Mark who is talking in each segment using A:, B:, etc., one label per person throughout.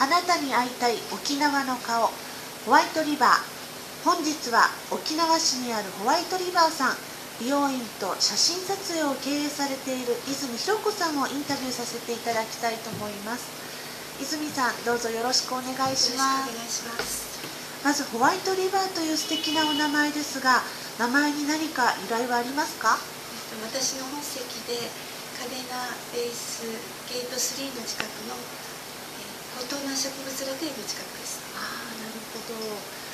A: あなたに会いたい沖縄の顔。ホワイトリバー。本日は沖縄市にあるホワイトリバーさん。美容院と写真撮影を経営されている泉ひろ子さんをインタビューさせていただきたいと思います。泉さんどうぞよろしくお願いします。まずホワイトリバーという素敵なお名前ですが名前に何か由来はありますか？
B: 私の本籍で嘉手納ベースゲート3の近くの高等な植物楽園の近くです。
A: ああなるほど。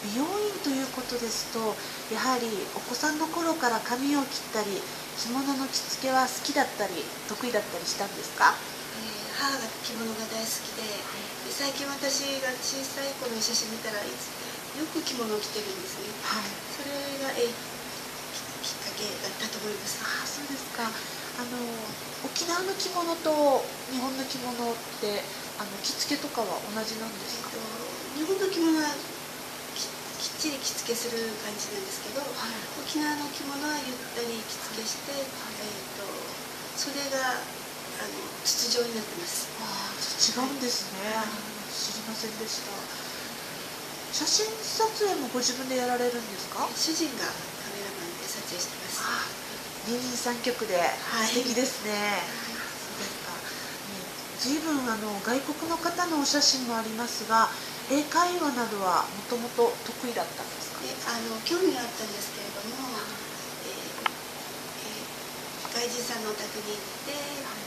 A: 美容院ということですとやはりお子さんの頃から髪を切ったり着物の着付けは好きだったり得意だったりしたんですか、
B: えー、母が着物が大好きでで最近私が小さい頃の写真見たらいつよく着物を着てるんですね、はい、それが、えー、きっかけだったと思います。
A: あそうですか。あの沖縄の着物と日本の着物ってあの着付けとかは同じなんですか、
B: えっと、日本の着物はきっちり着付けする感じなんですけど、はい、沖縄の着物はゆったり着付けして、はい、えっと、それがあの筒状になってます。
A: あ違うんですね、はい、知りませんでした。写真撮影もご自分でやられるんですか？
B: 主人がカメラマンで撮影してます。
A: 二人三脚で素敵ですね、随分あの外国の方のお写真もありますが英会話などはもともと得意だったんですか？
B: あの興味があったんですけれども、えーえー、外人さんのお宅に行って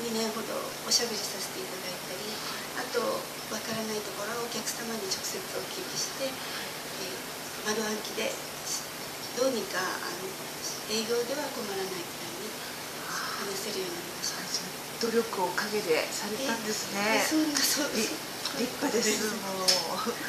B: 2年ほどおしゃべりさせていただいたりあとわからないところをお客様に直接お聞きして、えー、丸暗記でどうにかあの営業では困らないくらいに話せるようになりました
A: 努力を陰でされたんですね。
B: そう
A: 立派ですもう、え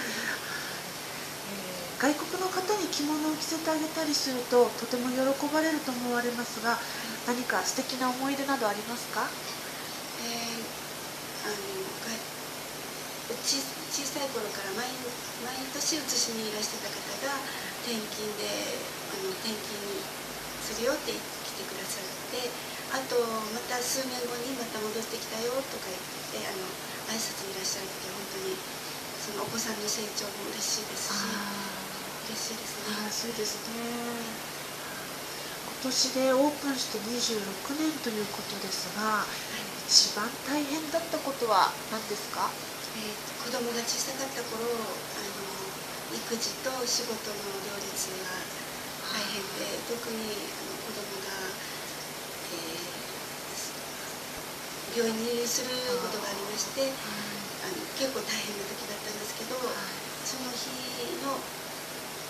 A: ー、外国の方に着物を着せてあげたりするととても喜ばれると思われますが、何か素敵な思い出などありますか、
B: えー、あのち小さい頃から毎毎年写しにいらしてた方が転勤であの転勤するよって来てくださってあとまた数年後にまた戻ってきたよとか言ってあの挨拶にいらっしゃる時は本当にそのお子さんの成長も嬉しいですし嬉しいですね。
A: あそうですね。今年でオープンして26年ということですが、はい、一番大変だったことは何ですか、
B: えー、子供が小さかった頃あの育児と仕事の両立が大変で特にあの子供が、えー、病院に入院することがありまして、あの結構大変な時だったんですけど、その日の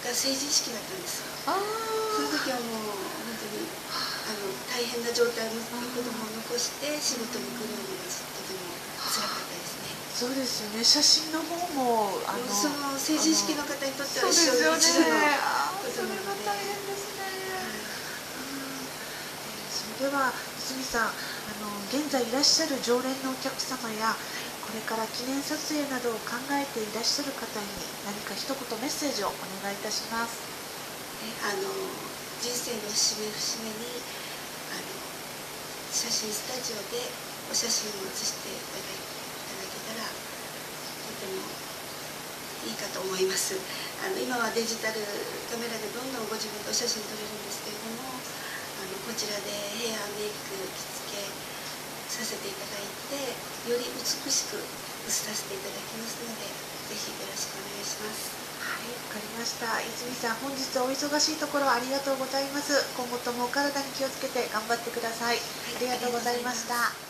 B: が成人式だったんですその時はもう本当にあの大変な状態の子供を残して仕事に来るのがとても辛かったですね。
A: そうですよね。写真の方も
B: あのその成人式の方にとっては
A: 一生に一度のそれは大変ででは泉さんあの現在いらっしゃる常連のお客様やこれから記念撮影などを考えていらっしゃる方に何か一言メッセージをお願いいたします。
B: あの人生の節目節目にあの写真スタジオでお写真を写していただけたらとてもいいかと思います。あの今はデジタルカメラでどんどんご自分と写真撮れるんですけれどものこちらでヘアメイク着付けさせていただいてより美しく写させていただきますのでぜひよろしくお願いします。
A: はいわかりました。泉さん本日はお忙しいところありがとうございます。今後ともお体に気をつけて頑張ってください、はい、ありがとうございました